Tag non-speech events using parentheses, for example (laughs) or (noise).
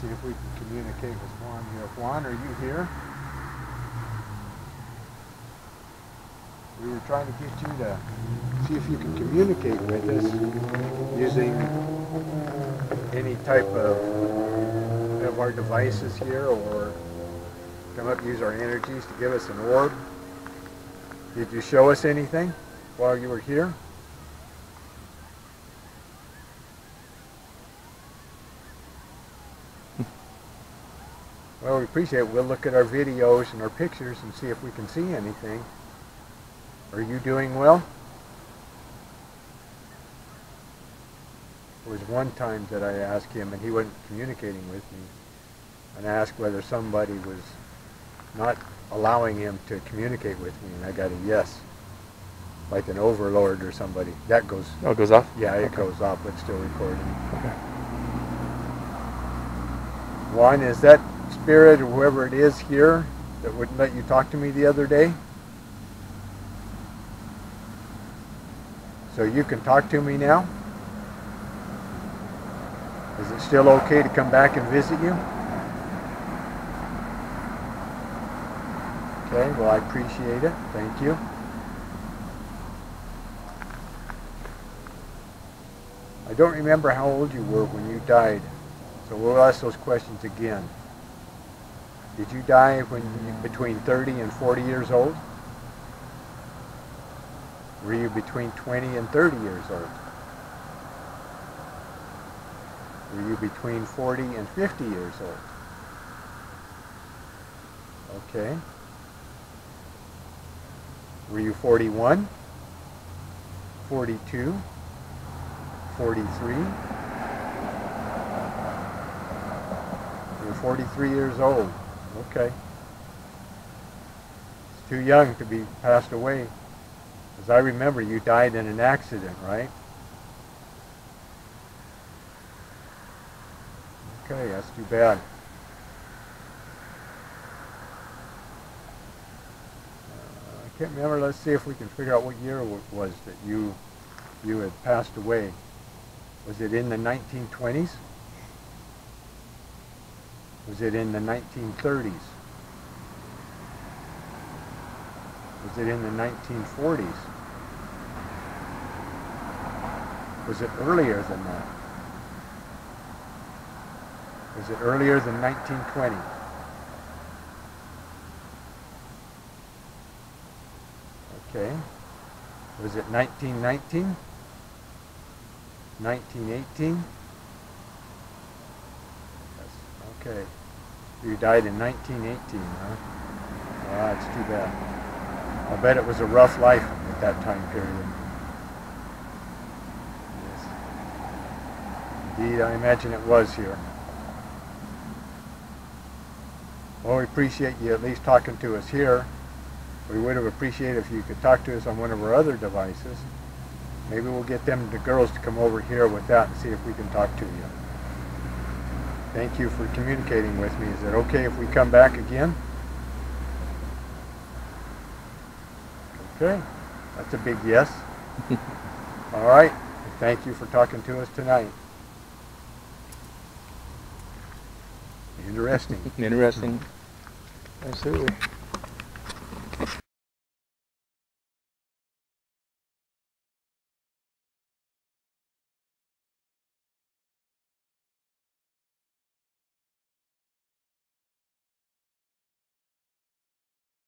see if we can communicate with Juan here. Juan, are you here? We were trying to get you to see if you can communicate with us using any type of, of our devices here or come up use our energies to give us an orb. Did you show us anything while you were here? Well, we appreciate it. We'll look at our videos and our pictures and see if we can see anything. Are you doing well? There was one time that I asked him and he wasn't communicating with me. And I asked whether somebody was not allowing him to communicate with me and I got a yes. Like an overlord or somebody. That goes, Oh, it goes off? yeah, it Okay. goes off but still recording. Okay. Juan, is that spirit or whoever it is here that wouldn't let you talk to me the other day? So you can talk to me now? Is it still okay to come back and visit you? Okay, well I appreciate it. Thank you. I don't remember how old you were when you died, so we'll ask those questions again. Did you die when you, between 30 and 40 years old? Were you between 20 and 30 years old? Were you between 40 and 50 years old? Okay. Were you 41? 42? 43? You're 43 years old. Okay. It's too young to be passed away. As I remember, you died in an accident, right? Okay, that's too bad. Uh, I can't remember. Let's see if we can figure out what year it was that you you had passed away. Was it in the 1920s? Was it in the 1930s? Was it in the 1940s? Was it earlier than that? Was it earlier than 1920? Okay. Was it 1919? 1918? Yes. Okay. You died in 1918, huh? Ah, it's too bad. I bet it was a rough life at that time period. Yes. Indeed, I imagine it was here. Well, we appreciate you at least talking to us here. We would have appreciated if you could talk to us on one of our other devices. Maybe we'll get them, the girls, to come over here with that and see if we can talk to you. Thank you for communicating with me. Is it okay if we come back again? Okay, that's a big yes. (laughs) All right, thank you for talking to us tonight. Interesting. (laughs) Interesting. Absolutely.